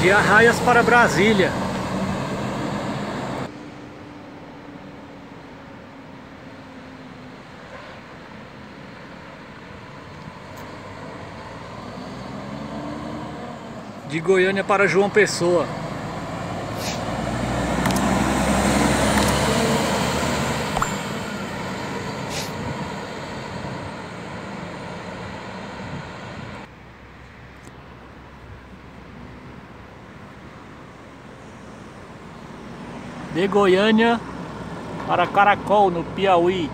De Arraias para Brasília. De Goiânia para João Pessoa. De Goiânia para Caracol, no Piauí.